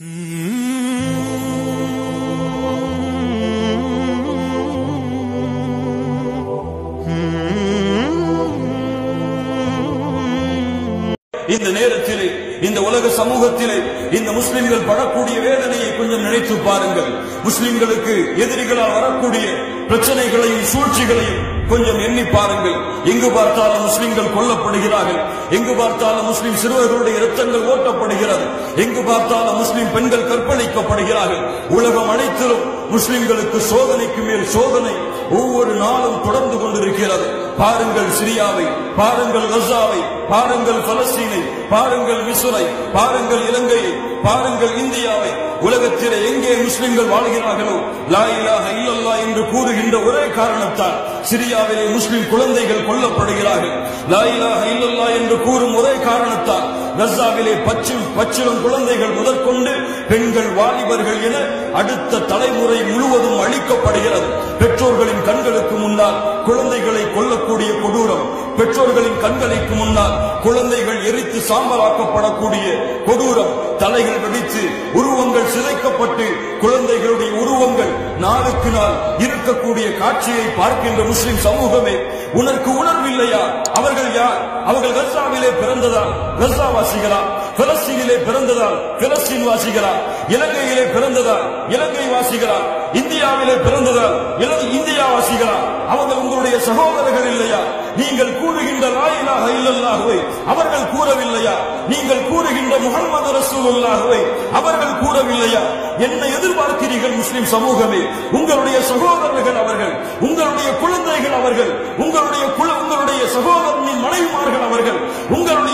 இந்த நேரத்திலே இந்த உலக சமூகத்திலே இந்த முஸ்லிம்கள் படக்கூடிய வேதனையை கொஞ்சம் நினைத்து பாருங்கள். முஸ்லிம்களுக்கு எதிரிகளால் வரக்கூடிய பிரச்சனைகளையும் சூழ்ச்சிகளையும் கொஞ்சம் எண்ணி பாருங்கள். எங்கு பார்த்தாலும் முஸ்லிம்கள் கொல்லப்படுகிறார்கள். எங்கு பார்த்தாலும் முஸ்லிம் சிறுவர்களுடைய இரத்தங்கள் ஓட்டப்படுகிறது. எங்கு பார்த்தாலும் முஸ்லிம் பெண்கள் கற்பழிக்கப்படுகிறார்கள். உலகம் அனைத்திலும் முஸ்லிம்களுக்கு சோதனைக்கு மேல் சோதனை. ஒவ்வொரு நாளும் தொடர்ந்து கொண்டிருக்கிறது. பாருங்கள் சிரியாவை பாருங்கள் கசாவை பாருங்கள் பலஸ்தீனை பாருங்கள் மிசுரை பாருங்கள் இலங்கையை பாருங்கள் இந்தியாவை. உலகத்திலே எங்கே முஸ்லிம்கள் வாழ்கிறார்களோ லாயிலாக இல்லல்லா என்று கூறுகின்ற ஒரே காரணத்தால் சிரியாவிலே முஸ்லிம் குழந்தைகள் கொல்லப்படுகிறார்கள். லாயிலாக இல்லல்லா என்று கூறும் ஒரே காரணத்தால் கசாவிலே பச்சில் பச்சிலும் குழந்தைகள் முதற்கொண்டு பெண்கள் வாலிபர்கள் என அடுத்த தலைமுறை முழுவதும் அழிக்கப்படுகிறது. பெற்றோர்களின் கண்களுக்கு கொல்லக்கூடிய கொடூரம். பெற்றோர்களின் கண்களுக்கு முன்னால் குழந்தைகள் எரித்து சாம்பலாக்கப்படக்கூடிய கொடூரம். தலைகள் வெடித்து உருவங்கள் சிதைக்கப்பட்டு குழந்தைகளுடைய உருவங்கள் நாளுக்கு நாள் இருக்கக்கூடிய காட்சியை பார்க்கின்ற முஸ்லிம் சமூகமே உனக்கு உணர்வில்லையா? அவர்கள் யார்? அவர்கள் கசாவிலே பிறந்ததால் கசா வாசிகளா பிலஸ்தீனிலே பிறந்ததால் பிலஸ்தீன் வாசிகளா இலங்கையிலே பிறந்ததால் இலங்கை வாசிகளா இந்தியாவிலே பிறந்ததால் எனது இந்தியா வாசிகளா அவர்கள் உங்களுடைய சகோதரர்கள் இல்லையா? நீங்கள் கூறுகின்ற லாயிலாக இல்லல்லாகவே அவர்கள் கூறவில்லையா? நீங்கள் கூறுகின்ற முகமது ரசூலுல்லாகவே அவர்கள் கூறவில்லையா? என்ன எதிர்பார்க்கிறீர்கள் முஸ்லிம் சமூகமே? உங்களுடைய சகோதரர்கள் அவர்கள் உங்களுடைய குழந்தைகள் அவர்கள் உங்களுடைய உங்களுடைய சகோதரன்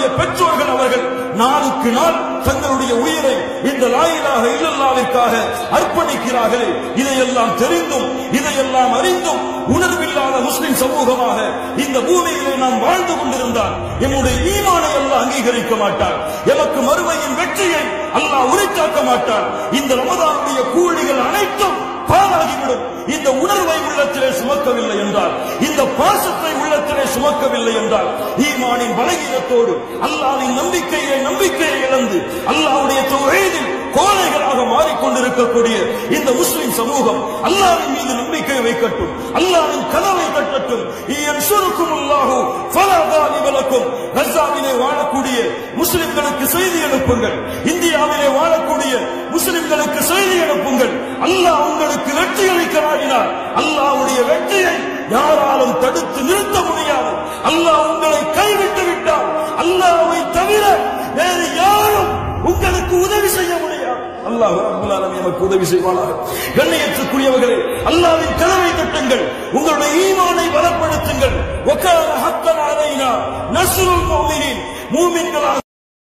உங்களுடைய பெற்றோர்கள் அவர்கள் நாளுக்கு நாள் தங்களுடைய உயிரை இந்த லாயிலாக இல்லல்லாவிற்காக அர்ப்பணிக்கிறார்களே. இதையெல்லாம் தெரிந்தும் இதையெல்லாம் அறிந்தும் உணர்வில்லாத முஸ்லிம் சமூகமாக இந்த பூமியிலே நாம் வாழ்ந்து கொண்டிருந்தால் எம்முடைய ஈமானை அல்ல அங்கீகரிக்க மாட்டார். எமக்கு மறுமையின் வெற்றியை அல்லாஹ் உரைத்தாக்க மாட்டார். இந்த ரமதானுடைய கூலிகள் அனைத்தும் பாலாகிவிடும் இந்த உணர்வை உள்ளத்திலே சுமக்கவில்லை என்றால் பாசத்தை உள்ளத்திலே சுமக்கவில்லை என்றால் ஈமானின் பலகீனத்தோடு அல்லாவின் நம்பிக்கையை நம்பிக்கையை இழந்து அல்லாவுடைய தொழிலில் கோழைகளாக மாறிக்கொண்டிருக்கக்கூடிய இந்த முஸ்லிம் சமூகம் அல்லாவின் மீது நம்பிக்கை வைக்கட்டும் அல்லாவின் கதவை கட்டட்டும். இயன்சுருக்கும் அல்லாஹு ஃபலா காலிப லக்கும் கஸாவிலே வாழக்கூடிய முஸ்லிம்களுக்கு செய்தி அனுப்புங்கள். இந்தியாவிலே வாழக்கூடிய முஸ்லிம்களுக்கு செய்தி அனுப்புங்கள். அல்லாஹ் உங்களுக்கு வெற்றி அளிக்க அல்லாஹ் யாராலும் தடுத்து நிறுத்த முடியாது. அல்லாஹ் உங்களை கைவிட்டு விட்டார் அல்லாஹ்வை தவிர வேறு யாரும் உங்களுக்கு உதவி செய்ய முடியாது. அல்லாஹ் ரப்பல் ஆலமீன் நமக்கு உதவி செய்வானாக. கண்ணியத்துக்குரியவர்களே அல்லாவின் கனவை தட்டுங்கள். உங்களுடைய ஈமானை பலப்படுத்துங்கள். வக்கான ஹக்கன் அலைனா மூமின்களாக